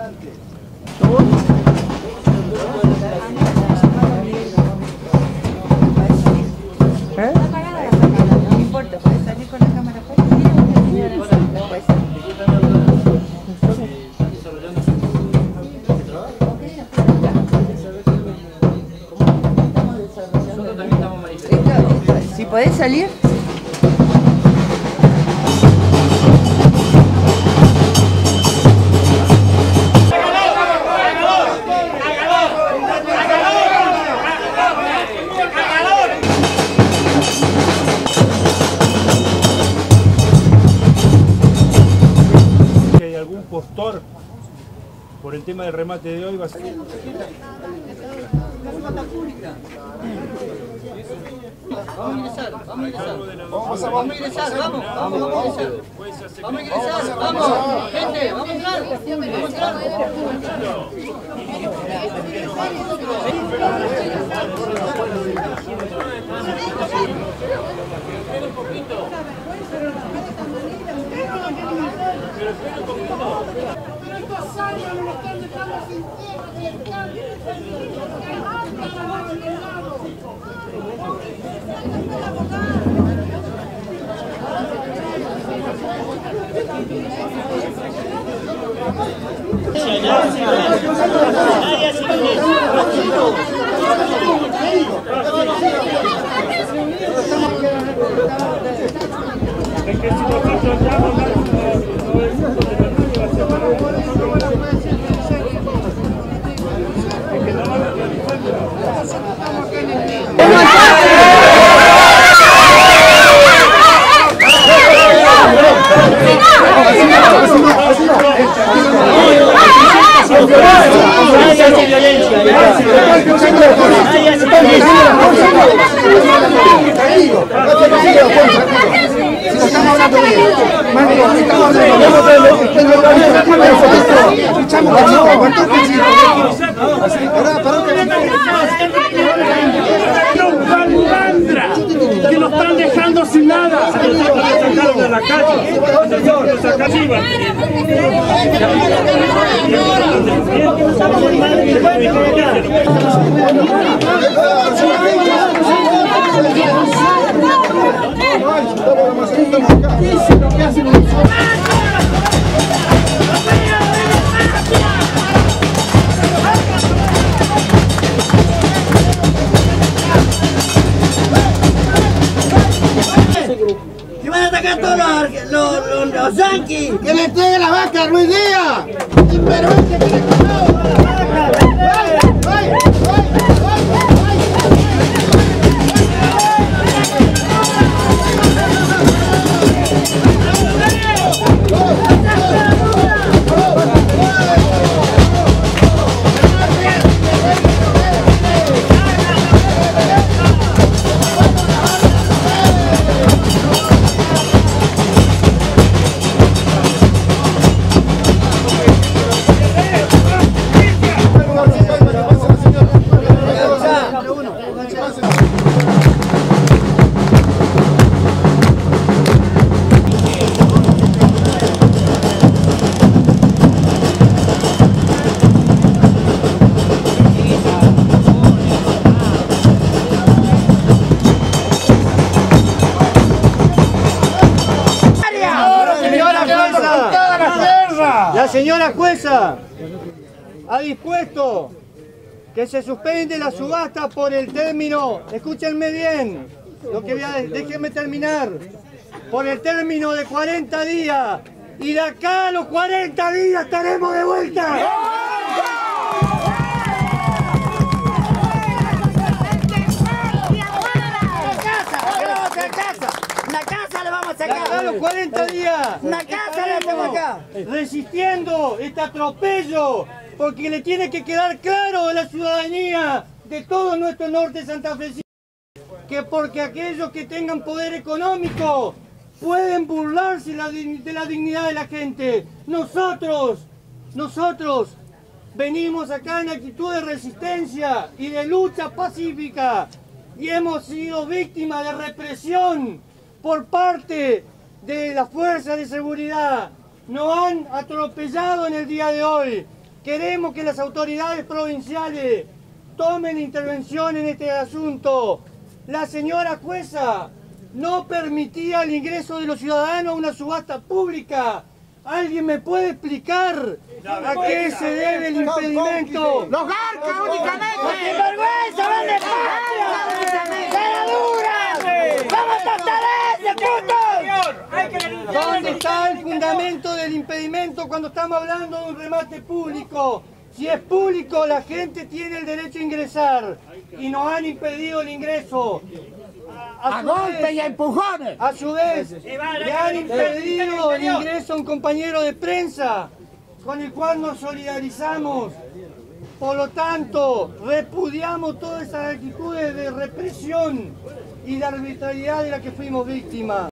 ¿Eh? No importa, puedes salir con la cámara Si podés salir. Postor por el tema del remate de hoy va a ser... Vamos a ingresar, vamos a ingresar. Vamos a ingresar, vamos, vamos, vamos a ingresar. Vamos a ingresar, vamos, gente, vamos a entrar. Vamos a entrar. Pero estos años nos están dejando sin tierra, sin cambio, sin nada de lado. Es que si nosotros ya no hablamos, no, no es un de nadie, va a ser para Es que no van a realizar. Que nos están dejando sin nada. Los yanquis! ¡Que le entregue la vaca Ruiz Díaz! ¡Y pero este que le la vaca! ¡Ay, ay, la señora jueza ha dispuesto que se suspende la subasta por el término, escúchenme bien, lo que voy a, déjenme terminar, por el término de 40 días y de acá a los 40 días estaremos de vuelta. ¡Una casa le vamos a De acá a sacar! los 40 días Una casa le hacemos acá. resistiendo este atropello porque le tiene que quedar claro a la ciudadanía de todo nuestro norte santafesino que porque aquellos que tengan poder económico pueden burlarse de la dignidad de la gente. Nosotros, nosotros venimos acá en actitud de resistencia y de lucha pacífica y hemos sido víctimas de represión por parte de las fuerzas de seguridad. Nos han atropellado en el día de hoy. Queremos que las autoridades provinciales tomen intervención en este asunto. La señora jueza no permitía el ingreso de los ciudadanos a una subasta pública. ¿Alguien me puede explicar a qué se debe el impedimento? ¡Los garcas únicamente! ¡Qué vergüenza! ¡Vende patria! ¡Vamos a estar ese puto! ¿Dónde está el fundamento del impedimento cuando estamos hablando de un remate público? Si es público, la gente tiene el derecho a ingresar y nos han impedido el ingreso. A, A golpes y a empujones. A su vez, le han impedido el ingreso a un compañero de prensa con el cual nos solidarizamos. Por lo tanto, repudiamos todas esas actitudes de represión y de arbitrariedad de la que fuimos víctimas.